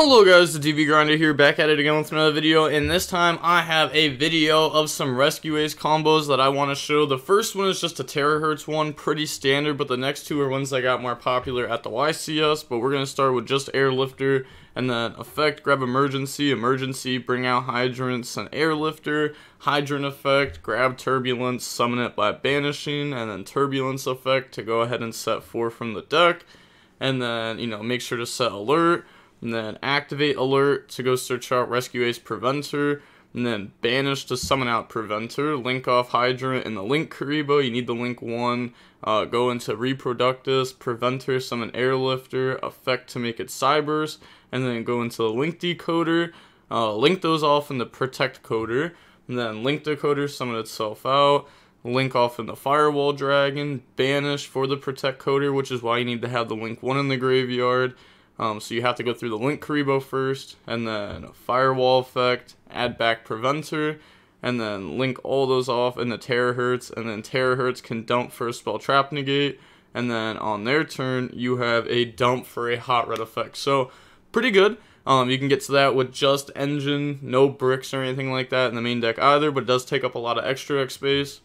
Hello guys, the DB Grinder here, back at it again with another video, and this time I have a video of some Rescue Ace combos that I want to show. The first one is just a Terahertz one, pretty standard, but the next two are ones that got more popular at the YCS, but we're going to start with just Airlifter, and then Effect, grab Emergency, Emergency, bring out Hydrants, and Airlifter, Hydrant Effect, grab Turbulence, summon it by Banishing, and then Turbulence Effect to go ahead and set 4 from the deck, and then, you know, make sure to set Alert, and then activate alert to go search out rescue ace preventer. And then banish to summon out preventer. Link off hydrant and the link Kuriboh you need the link one. Uh, go into Reprodocus preventer summon airlifter effect to make it Cyberse and then go into the link decoder. Uh, link those off in the protect coder. And then link decoder summon itself out. Link off in the firewall dragon. Banish for the protect coder which is why you need to have the link one in the graveyard um, so you have to go through the link Kuriboh first, and then firewall effect, add back preventer, and then link all those off in the terahertz, and then terahertz can dump for a spell trap negate, and then on their turn you have a dump for a hot red effect. So pretty good. Um, you can get to that with just engine, no bricks or anything like that in the main deck either, but it does take up a lot of extra X space.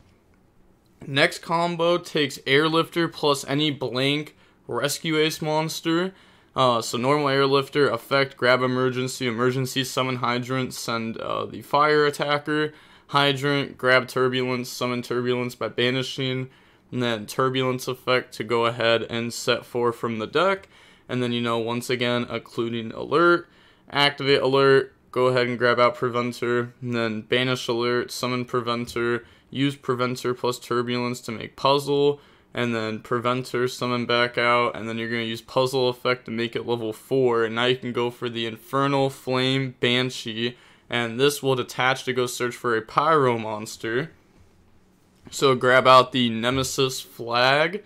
Next combo takes Airlifter plus any blank Rescue Ace monster uh, so normal airlifter, effect, grab emergency, emergency, summon hydrant, send uh, the fire attacker, hydrant, grab turbulence, summon turbulence by banishing, and then turbulence effect to go ahead and set four from the deck, and then you know once again including alert, activate alert, go ahead and grab out preventer, and then banish alert, summon preventer, use preventer plus turbulence to make puzzle, and then preventer summon back out and then you're going to use puzzle effect to make it level 4 and now you can go for the infernal flame banshee and this will detach to go search for a pyro monster. So grab out the nemesis flag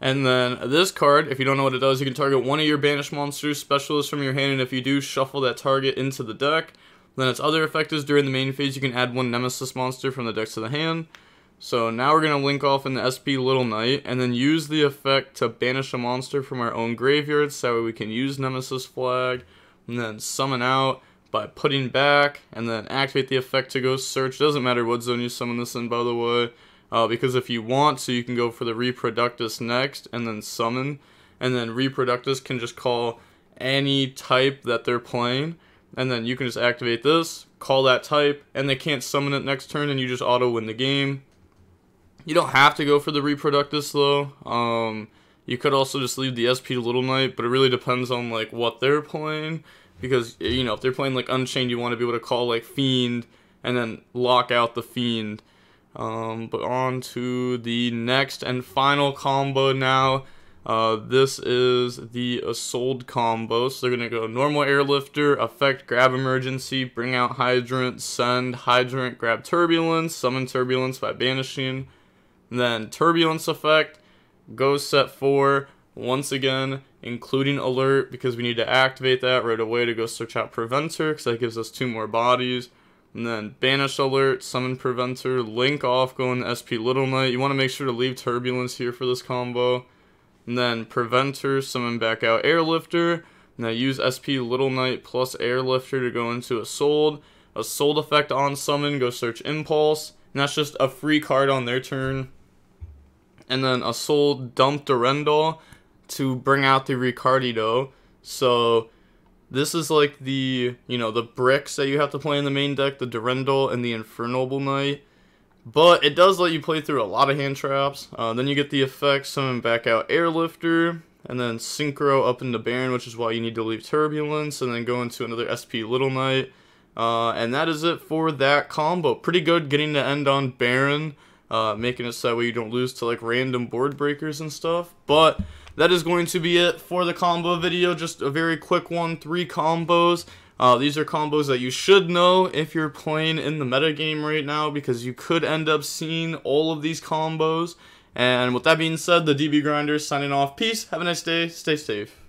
and then this card if you don't know what it does you can target one of your banished monsters specialists from your hand and if you do shuffle that target into the deck. Then its other effect is during the main phase you can add one nemesis monster from the deck to the hand so now we're going to link off in the SP Little Knight and then use the effect to banish a monster from our own graveyard so that we can use Nemesis Flag and then summon out by putting back and then activate the effect to go search. Doesn't matter what zone you summon this in by the way uh, because if you want so you can go for the Reprodocus next and then summon and then Reprodocus can just call any type that they're playing and then you can just activate this, call that type, and they can't summon it next turn and you just auto win the game. You don't have to go for the Reprodocus though. Um, you could also just leave the SP Little Knight, but it really depends on like what they're playing. Because you know, if they're playing like Unchained, you want to be able to call like Fiend and then lock out the Fiend. Um, but on to the next and final combo now. Uh, this is the Assault combo. So they're going to go normal airlifter, effect grab emergency, bring out hydrant, send hydrant, grab turbulence, summon turbulence by banishing, then Turbulence Effect, goes set 4, once again, including Alert, because we need to activate that right away to go search out Preventer, because that gives us two more bodies. And then Banish Alert, Summon Preventer, Link off, go in SP Little Knight. You want to make sure to leave Turbulence here for this combo. And then Preventer, Summon back out Airlifter. Now use SP Little Knight plus Airlifter to go into Assault. Assault effect on Summon, go search Impulse. And that's just a free card on their turn and then a soul dumped Durendal to bring out the Ricardido. So this is like the, you know, the bricks that you have to play in the main deck, the Durendal and the Infernoble Knight. But it does let you play through a lot of hand traps. Uh, then you get the effect, summon back out Airlifter, and then Synchro up into Baron, which is why you need to leave Turbulence, and then go into another SP Little Knight. Uh, and that is it for that combo. Pretty good getting to end on Baron uh, making it so that way you don't lose to like random board breakers and stuff. But that is going to be it for the combo video. Just a very quick one, three combos. Uh, these are combos that you should know if you're playing in the metagame right now because you could end up seeing all of these combos. And with that being said, the DB Grinder signing off. Peace. Have a nice day. Stay safe.